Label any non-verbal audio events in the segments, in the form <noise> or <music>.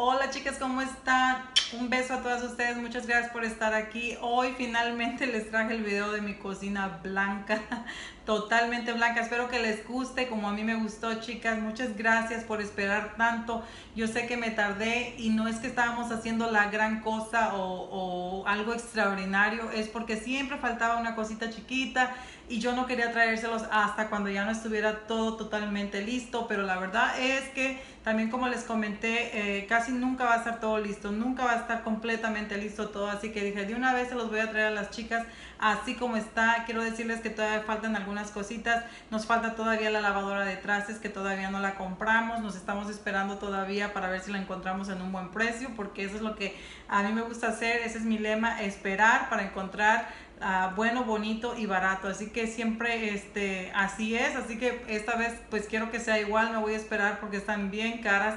Hola chicas, ¿cómo están? Un beso a todas ustedes, muchas gracias por estar aquí. Hoy finalmente les traje el video de mi cocina blanca, <laughs> totalmente blanca. Espero que les guste como a mí me gustó, chicas. Muchas gracias por esperar tanto. Yo sé que me tardé y no es que estábamos haciendo la gran cosa o, algo extraordinario, es porque siempre faltaba una cosita chiquita y yo no quería traérselos hasta cuando ya no estuviera todo totalmente listo, pero la verdad es que también como les comenté, eh, casi nunca va a estar todo listo, nunca va a estar completamente listo todo, así que dije, de una vez se los voy a traer a las chicas así como está. Quiero decirles que todavía faltan algunas cositas, nos falta todavía la lavadora de trastes que todavía no la compramos, nos estamos esperando todavía para ver si la encontramos en un buen precio, porque eso es lo que a mí me gusta hacer, ese es mi lema, esperar para encontrar Ah, bueno, bonito y barato. Así que siempre este, así es. Así que esta vez pues quiero que sea igual. Me voy a esperar porque están bien caras.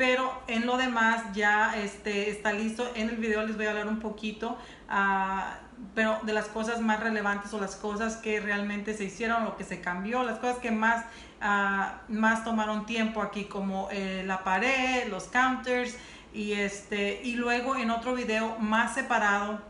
Pero en lo demás ya este, está listo. En el video les voy a hablar un poquito. Uh, pero de las cosas más relevantes o las cosas que realmente se hicieron, lo que se cambió, las cosas que más, uh, más tomaron tiempo aquí, como eh, la pared, los counters, y, este, y luego en otro video más separado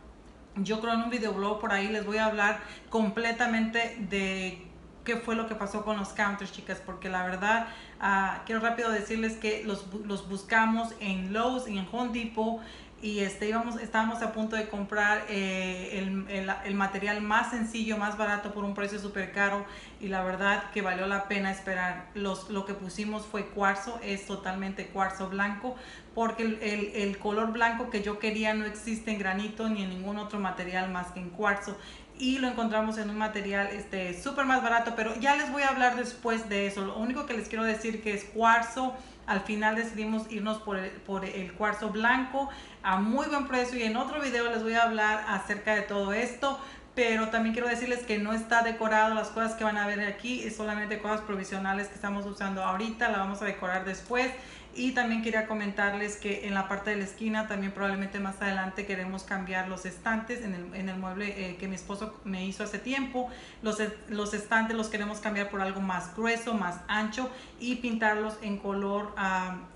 yo creo en un videoblog por ahí les voy a hablar completamente de qué fue lo que pasó con los counters, chicas, porque la verdad, uh, quiero rápido decirles que los, los buscamos en Lowe's y en Home Depot y este, íbamos, estábamos a punto de comprar eh, el, el, el, material más sencillo, más barato por un precio súper caro y la verdad que valió la pena esperar. Los, lo que pusimos fue cuarzo, es totalmente cuarzo blanco porque el, el, color blanco que yo quería no existe en granito ni en ningún otro material más que en cuarzo y lo encontramos en un material este súper más barato pero ya les voy a hablar después de eso. Lo único que les quiero decir que es cuarzo. Al final decidimos irnos por el, por el cuarzo blanco a muy buen precio y en otro video les voy a hablar acerca de todo esto pero también quiero decirles que no está decorado. Las cosas que van a ver aquí es solamente cosas provisionales que estamos usando ahorita la vamos a decorar después y también quería comentarles que en la parte de la esquina también probablemente más adelante queremos cambiar los estantes en el, en el mueble eh, que mi esposo me hizo hace tiempo. Los, los estantes los queremos cambiar por algo más grueso, más ancho y pintarlos en color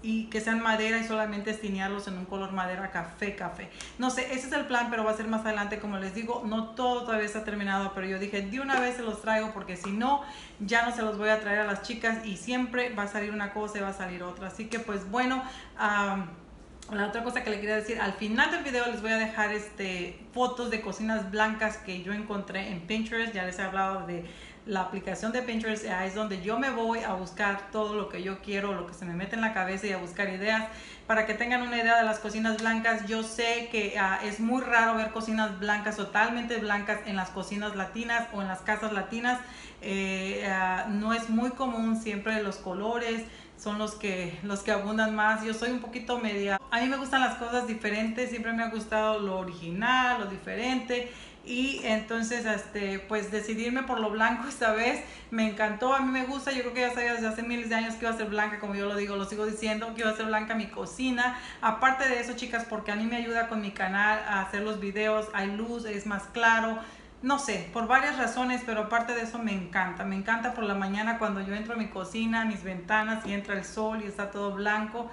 y que sean madera y solamente estinearlos en un color madera café, café. No sé, ese es el plan, pero va a ser más adelante como les digo. No todo todavía está terminado, pero yo dije de una vez se los traigo porque si no, ya no se los voy a traer a las chicas y siempre va a salir una cosa y va a salir otra. Así que pues bueno, la otra cosa que le quería decir, al final del video les voy a dejar este, fotos de cocinas blancas que yo encontré en Pinterest, ya les he hablado de la aplicación de Pinterest, ahí es donde yo me voy a buscar todo lo que yo quiero, lo que se me mete en la cabeza y a buscar ideas. Para que tengan una idea de las cocinas blancas, yo sé que uh, es muy raro ver cocinas blancas, totalmente blancas en las cocinas latinas o en las casas latinas. Eh, uh, no es muy común siempre los colores, son los que, los que abundan más. Yo soy un poquito media. A mí me gustan las cosas diferentes, siempre me ha gustado lo original, lo diferente. Y entonces, este, pues decidirme por lo blanco esta vez me encantó. A mí me gusta, yo creo que ya sabía desde hace miles de años que iba a ser blanca, como yo lo digo, lo sigo diciendo, que iba a ser blanca mi cocina. Aparte de eso, chicas, porque a mí me ayuda con mi canal a hacer los videos, hay luz, es más claro no sé, por varias razones, pero aparte de eso me encanta. Me encanta por la mañana cuando yo entro a mi cocina, mis ventanas y entra el sol y está todo blanco.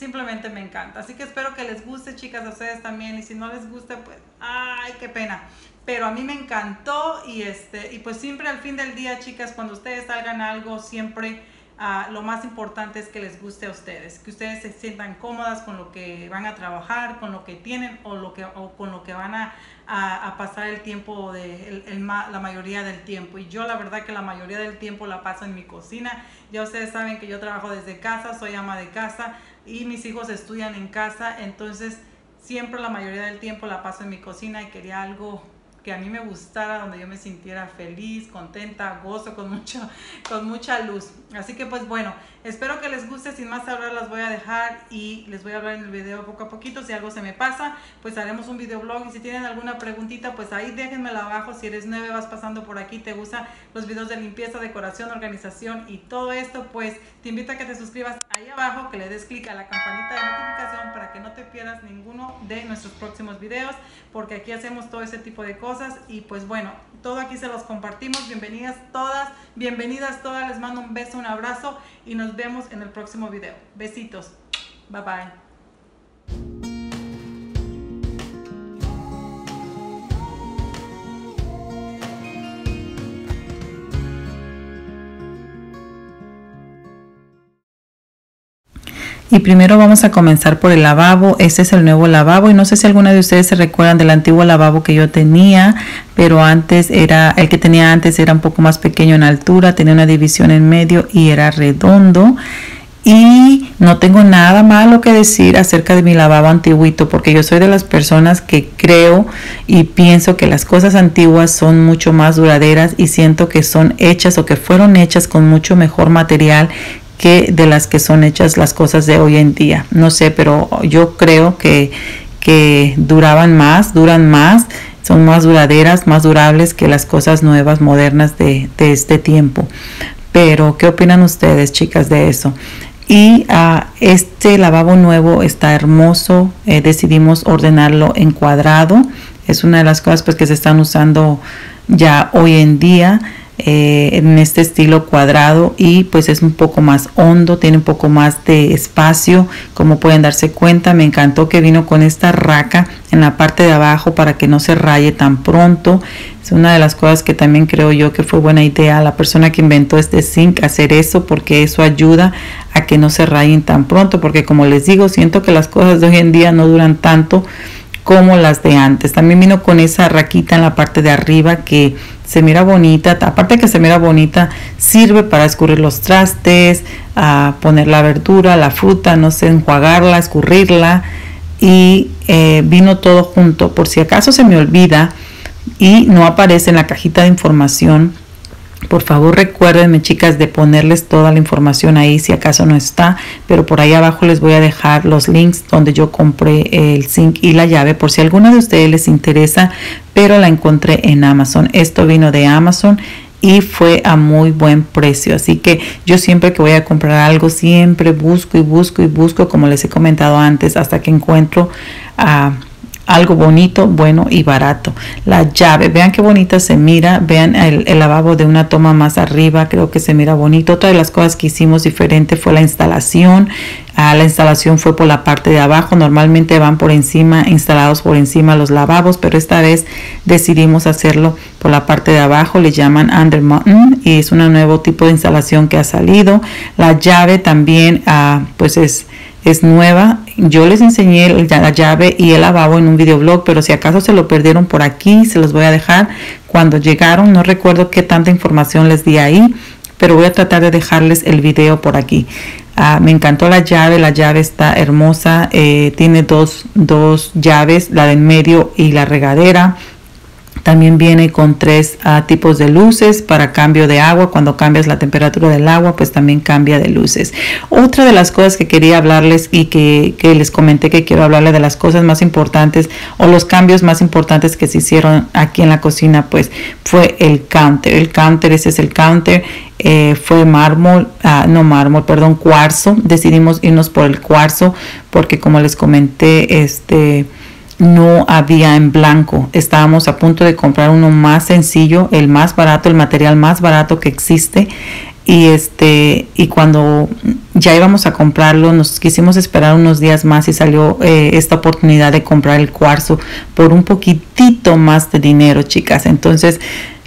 Simplemente me encanta. Así que espero que les guste, chicas, a ustedes también. Y si no les gusta, pues, ay, qué pena. Pero a mí me encantó y este, y pues siempre al fin del día, chicas, cuando ustedes salgan algo, siempre Uh, lo más importante es que les guste a ustedes, que ustedes se sientan cómodas con lo que van a trabajar, con lo que tienen o, lo que, o con lo que van a, a, pasar el tiempo, de, el, la mayoría del tiempo. Y yo la verdad que la mayoría del tiempo la paso en mi cocina. Ya ustedes saben que yo trabajo desde casa, soy ama de casa y mis hijos estudian en casa, entonces siempre la mayoría del tiempo la paso en mi cocina y quería algo que a mí me gustara, donde yo me sintiera feliz, contenta, gozo, con, mucho, <laughs> con mucha luz. Así que pues bueno, espero que les guste, sin más hablar las voy a dejar y les voy a hablar en el video poco a poquito. Si algo se me pasa, pues haremos un videoblog y si tienen alguna preguntita, pues ahí déjenmela abajo. Si eres nueve, vas pasando por aquí, te gustan los videos de limpieza, decoración, organización y todo esto, pues te invito a que te suscribas ahí abajo, que le des clic a la campanita de notificación para que no te pierdas ninguno de nuestros próximos videos, porque aquí hacemos todo ese tipo de cosas y pues bueno, todo aquí se los compartimos. Bienvenidas todas, bienvenidas todas. Les mando un beso, un abrazo y nos vemos en el próximo video. Besitos. Bye bye. Y primero vamos a comenzar por el lavabo. Este es el nuevo lavabo y no sé si alguna de ustedes se recuerdan del antiguo lavabo que yo tenía, pero antes era, el que tenía antes era un poco más pequeño en altura, tenía una división en medio y era redondo. Y no tengo nada malo que decir acerca de mi lavabo antiguito, porque yo soy de las personas que creo y pienso que las cosas antiguas son mucho más duraderas y siento que son hechas o que fueron hechas con mucho mejor material que de las que son hechas las cosas de hoy en día. No sé, pero yo creo que, que duraban más, duran más, son más duraderas, más durables que las cosas nuevas, modernas de, de este tiempo. Pero, ¿qué opinan ustedes, chicas, de eso? Y uh, este lavabo nuevo está hermoso. Eh, decidimos ordenarlo en cuadrado. Es una de las cosas pues, que se están usando ya hoy en día. Eh, en este estilo cuadrado y pues es un poco más hondo, tiene un poco más de espacio, como pueden darse cuenta, me encantó que vino con esta raca en la parte de abajo para que no se raye tan pronto. Es una de las cosas que también creo yo que fue buena idea la persona que inventó este zinc hacer eso porque eso ayuda a que no se rayen tan pronto porque como les digo, siento que las cosas de hoy en día no duran tanto como las de antes. También vino con esa raquita en la parte de arriba que se mira bonita, aparte que se mira bonita, sirve para escurrir los trastes, a poner la verdura, la fruta, no sé, enjuagarla, escurrirla y eh, vino todo junto. Por si acaso se me olvida y no aparece en la cajita de información, por favor recuérdenme chicas de ponerles toda la información ahí si acaso no está, pero por ahí abajo les voy a dejar los links donde yo compré el zinc y la llave por si alguna de ustedes les interesa, pero la encontré en Amazon. Esto vino de Amazon y fue a muy buen precio. Así que yo siempre que voy a comprar algo, siempre busco y busco y busco, como les he comentado antes, hasta que encuentro algo bonito, bueno y barato. La llave, vean qué bonita se mira, vean el, lavabo de una toma más arriba, creo que se mira bonito. Otra de las cosas que hicimos diferente fue la instalación. Ah, la instalación fue por la parte de abajo, normalmente van por encima, instalados por encima los lavabos, pero esta vez decidimos hacerlo por la parte de abajo, le llaman Under Mountain y es un nuevo tipo de instalación que ha salido. La llave también, ah, pues es es nueva. Yo les enseñé la llave y el lavabo en un videoblog, pero si acaso se lo perdieron por aquí, se los voy a dejar. Cuando llegaron, no recuerdo qué tanta información les di ahí, pero voy a tratar de dejarles el video por aquí. Ah, me encantó la llave, la llave está hermosa, eh, tiene dos, dos llaves, la del medio y la regadera. También viene con tres ah, tipos de luces para cambio de agua. Cuando cambias la temperatura del agua, pues también cambia de luces. Otra de las cosas que quería hablarles y que, les comenté que quiero hablarles de las cosas más importantes o los cambios más importantes que se hicieron aquí en la cocina, pues fue el counter. El counter, ese es el counter. Eh, fue mármol, ah, no mármol, perdón, cuarzo. Decidimos irnos por el cuarzo porque como les comenté, este no había en blanco. Estábamos a punto de comprar uno más sencillo, el más barato, el material más barato que existe. Y este, y cuando ya íbamos a comprarlo, nos quisimos esperar unos días más y salió eh, esta oportunidad de comprar el cuarzo por un poquitito más de dinero, chicas. Entonces,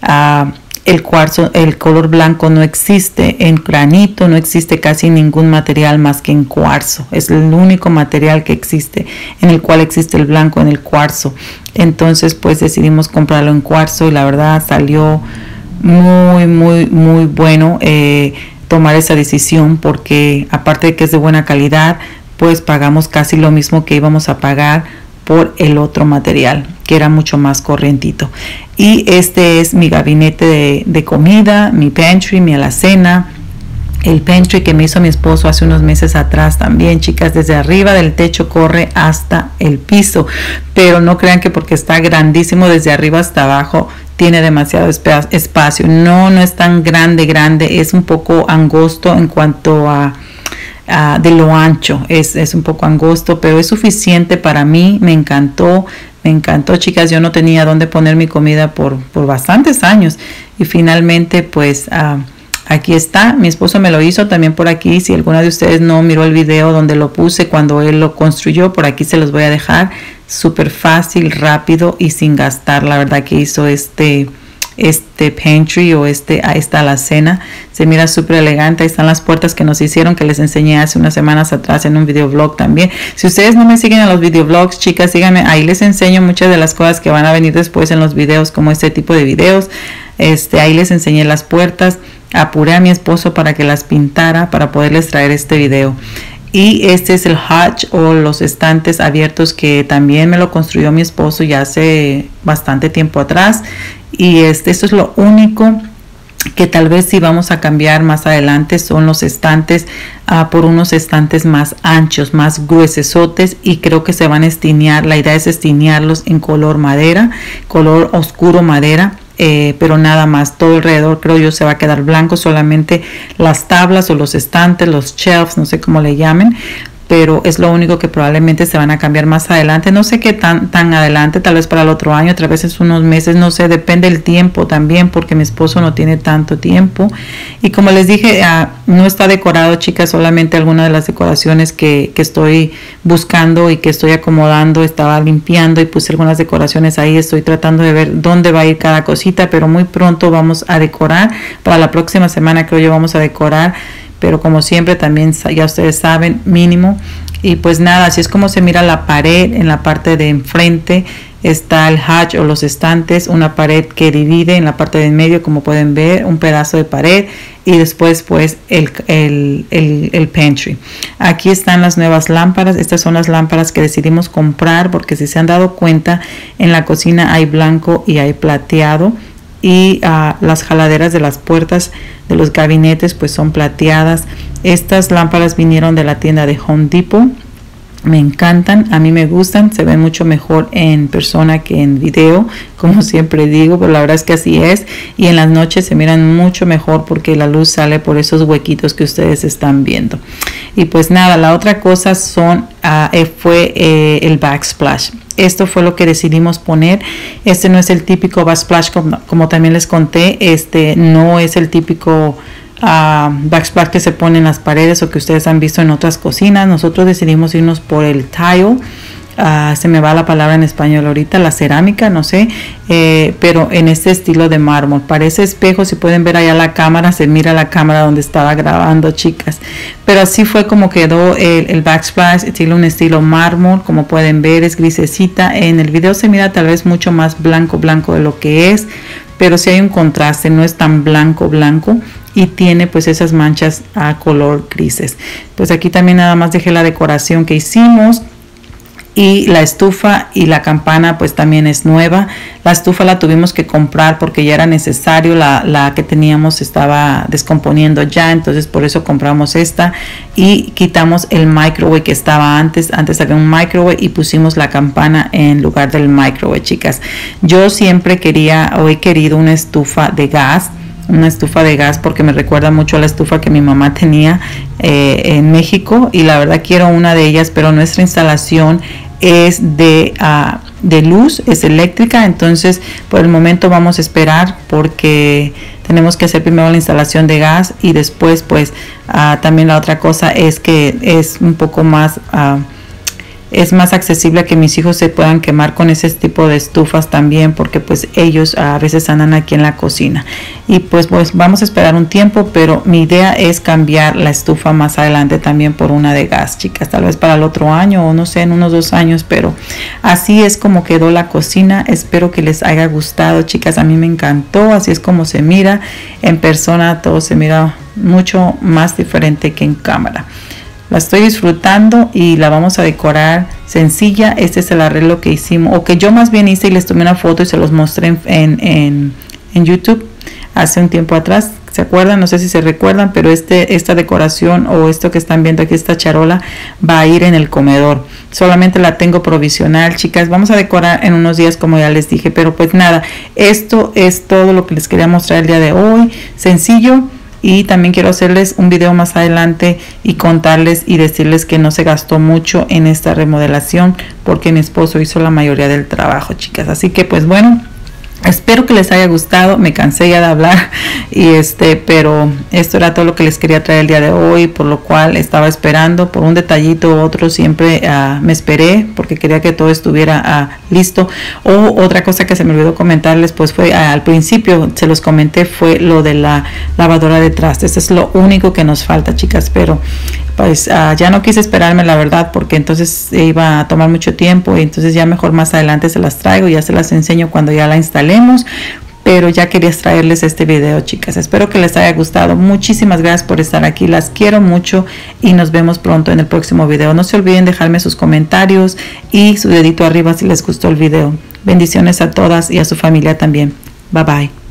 uh, el cuarzo, el color blanco no existe en granito, no existe casi ningún material más que en cuarzo. Es el único material que existe en el cual existe el blanco en el cuarzo. Entonces pues decidimos comprarlo en cuarzo y la verdad salió muy, muy, muy bueno eh, tomar esa decisión porque aparte de que es de buena calidad, pues pagamos casi lo mismo que íbamos a pagar por el otro material que era mucho más corrientito y este es mi gabinete de, comida mi pantry mi alacena el pantry que me hizo mi esposo hace unos meses atrás también, chicas, desde arriba del techo corre hasta el piso, pero no crean que porque está grandísimo desde arriba hasta abajo tiene demasiado espacio. No, no es tan grande, grande, es un poco angosto en cuanto a de lo ancho, es, es, un poco angosto, pero es suficiente para mí, me encantó, me encantó chicas, yo no tenía dónde poner mi comida por, por bastantes años. Y finalmente pues ah, aquí está, mi esposo me lo hizo también por aquí, si alguna de ustedes no miró el video donde lo puse cuando él lo construyó, por aquí se los voy a dejar, súper fácil, rápido y sin gastar, la verdad que hizo este este pantry o este ahí está la cena. Se mira súper elegante ahí están las puertas que nos hicieron que les enseñé hace unas semanas atrás en un videoblog también. Si ustedes no me siguen en los videoblogs chicas síganme ahí les enseño muchas de las cosas que van a venir después en los videos como este tipo de videos. Este ahí les enseñé las puertas apuré a mi esposo para que las pintara para poderles traer este video. Y este es el hatch o los estantes abiertos que también me lo construyó mi esposo ya hace bastante tiempo atrás y este, esto es lo único que tal vez si vamos a cambiar más adelante son los estantes ah, por unos estantes más anchos, más gruesotes y creo que se van a estinear. La idea es estinearlos en color madera, color oscuro madera. Eh, pero nada más, todo alrededor creo yo se va a quedar blanco, solamente las tablas o los estantes, los shelves, no sé cómo le llamen, pero es lo único que probablemente se van a cambiar más adelante. No sé qué tan, tan adelante, tal vez para el otro año, otra vez unos meses, no sé, depende del tiempo también, porque mi esposo no tiene tanto tiempo. Y como les dije, ah, no está decorado, chicas, solamente algunas de las decoraciones que, que estoy buscando y que estoy acomodando, estaba limpiando y puse algunas decoraciones ahí, estoy tratando de ver dónde va a ir cada cosita, pero muy pronto vamos a decorar. Para la próxima semana creo yo vamos a decorar pero como siempre también ya ustedes saben, mínimo. Y pues nada, así es como se mira la pared en la parte de enfrente. Está el hatch o los estantes, una pared que divide en la parte de en medio, como pueden ver, un pedazo de pared y después pues el, el, el, pantry. Aquí están las nuevas lámparas. Estas son las lámparas que decidimos comprar porque si se han dado cuenta, en la cocina hay blanco y hay plateado y ah, las jaladeras de las puertas de los gabinetes pues son plateadas. Estas lámparas vinieron de la tienda de Home Depot. Me encantan, a mí me gustan, se ven mucho mejor en persona que en video, <laughs> como siempre digo, pero la verdad es que así es. Y en las noches se miran mucho mejor porque la luz sale por esos huequitos que ustedes están viendo. Y pues nada, la otra cosa son, ah, eh, fue eh, el backsplash. Esto fue lo que decidimos poner. Este no es el típico backsplash como, como también les conté. Este no es el típico uh, backsplash que se pone en las paredes o que ustedes han visto en otras cocinas. Nosotros decidimos irnos por el tile Ah, se me va la palabra en español ahorita, la cerámica, no sé, eh, pero en este estilo de mármol. Parece espejo, si pueden ver allá la cámara, se mira la cámara donde estaba grabando, chicas. Pero así fue como quedó el, el backsplash, estilo un estilo mármol, como pueden ver, es grisecita. En el video se mira tal vez mucho más blanco, blanco de lo que es, pero si hay un contraste, no es tan blanco, blanco y tiene pues esas manchas a color grises. Pues aquí también nada más dejé la decoración que hicimos y la estufa y la campana pues también es nueva. La estufa la tuvimos que comprar porque ya era necesario, la, la, que teníamos estaba descomponiendo ya, entonces por eso compramos esta y quitamos el microwave que estaba antes, antes había un microwave y pusimos la campana en lugar del microwave, chicas. Yo siempre quería o he querido una estufa de gas una estufa de gas porque me recuerda mucho a la estufa que mi mamá tenía eh, en México y la verdad quiero una de ellas pero nuestra instalación es de, uh, de luz, es eléctrica, entonces por el momento vamos a esperar porque tenemos que hacer primero la instalación de gas y después pues uh, también la otra cosa es que es un poco más... Uh, es más accesible que mis hijos se puedan quemar con ese tipo de estufas también porque pues ellos a veces andan aquí en la cocina. Y pues pues vamos a esperar un tiempo pero mi idea es cambiar la estufa más adelante también por una de gas chicas. Tal vez para el otro año o no sé en unos dos años pero así es como quedó la cocina. Espero que les haya gustado chicas. A mí me encantó así es como se mira en persona. Todo se mira mucho más diferente que en cámara la estoy disfrutando y la vamos a decorar sencilla. Este es el arreglo que hicimos, o que yo más bien hice y les tomé una foto y se los mostré en, en, YouTube hace un tiempo atrás. ¿Se acuerdan? No sé si se recuerdan, pero este, esta decoración o esto que están viendo aquí, esta charola, va a ir en el comedor. Solamente la tengo provisional, chicas. Vamos a decorar en unos días, como ya les dije. Pero pues nada, esto es todo lo que les quería mostrar el día de hoy. Sencillo y también quiero hacerles un video más adelante y contarles y decirles que no se gastó mucho en esta remodelación porque mi esposo hizo la mayoría del trabajo chicas. Así que pues bueno Espero que les haya gustado, me cansé ya de hablar <laughs> y este, pero esto era todo lo que les quería traer el día de hoy, por lo cual estaba esperando por un detallito u otro, siempre uh, me esperé porque quería que todo estuviera uh, listo. O otra cosa que se me olvidó comentarles, pues fue uh, al principio, se los comenté, fue lo de la lavadora de trastes. Es lo único que nos falta, chicas, pero pues uh, ya no quise esperarme la verdad porque entonces iba a tomar mucho tiempo y entonces ya mejor más adelante se las traigo, ya se las enseño cuando ya la instalemos pero ya quería traerles este video chicas. Espero que les haya gustado. Muchísimas gracias por estar aquí. Las quiero mucho y nos vemos pronto en el próximo video. No se olviden dejarme sus comentarios y su dedito arriba si les gustó el video. Bendiciones a todas y a su familia también. Bye bye